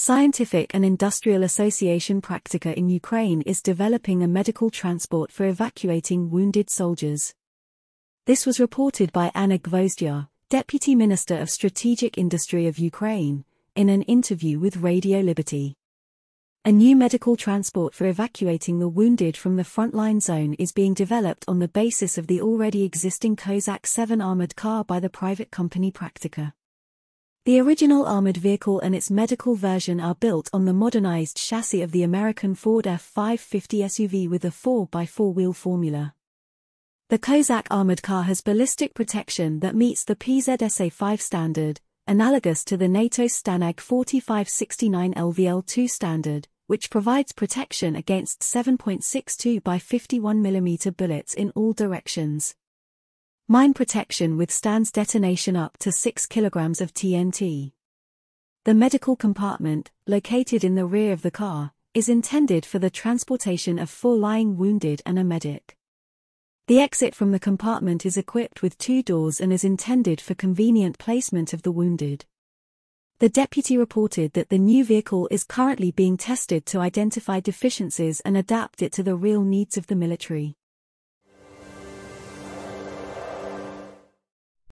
Scientific and Industrial Association Praktika in Ukraine is developing a medical transport for evacuating wounded soldiers. This was reported by Anna Hvozdyar, Deputy Minister of Strategic Industry of Ukraine, in an interview with Radio Liberty. A new medical transport for evacuating the wounded from the frontline zone is being developed on the basis of the already existing Kozak 7 armored car by the private company Praktika. The original armored vehicle and its medical version are built on the modernized chassis of the American Ford F550 SUV with a 4x4 wheel formula. The Kozak armored car has ballistic protection that meets the PZSA 5 standard, analogous to the NATO Stanag 4569 LVL2 standard, which provides protection against 7.62 by 51 mm bullets in all directions. Mine protection withstands detonation up to 6 kilograms of TNT. The medical compartment, located in the rear of the car, is intended for the transportation of four lying wounded and a medic. The exit from the compartment is equipped with two doors and is intended for convenient placement of the wounded. The deputy reported that the new vehicle is currently being tested to identify deficiencies and adapt it to the real needs of the military.